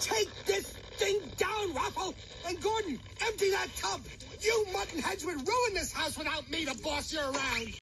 Take this thing down, Raffle! And Gordon, empty that tub! You muttonheads would ruin this house without me to boss you around!